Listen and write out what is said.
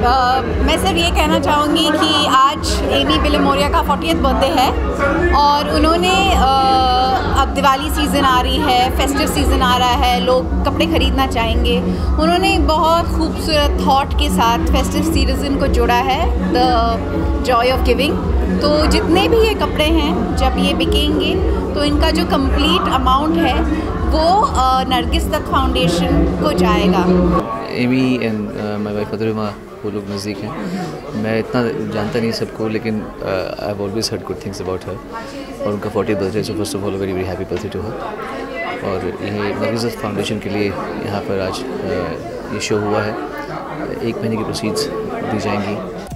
मैं सिर्फ़ ये कहना चाहूँगी कि आज एमी बिलमोरिया का फोर्टी बर्थडे है और उन्होंने अब दिवाली सीज़न आ रही है फेस्टिव सीज़न आ रहा है, लोग कपड़े ख़रीदना चाहेंगे। उन्होंने बहुत खूबसूरत थॉट के साथ फेस्टिव सीज़न को जोड़ा है द जॉय ऑफ़ गिविंग तो जितने भी ये कपड़े हैं, जब ये बिकेंगे तो इनका जो कंप्लीट अमाउंट है, वो नरगिस तक फाउंडेशन को जाएगा। एमी एंड माय वाइफ अदरिमा वो लोग नज़दीक हैं। मैं इतना जानता नहीं सबको लेकिन I have always heard good things about her और उनका forty birthday so first of all very very happy birthday to her और ये नवीज़त फाउंडेशन के लिए यहाँ पर आज uh, ये शो हुआ है। एक महीने की प्रोसीड्स दी जाएँगी।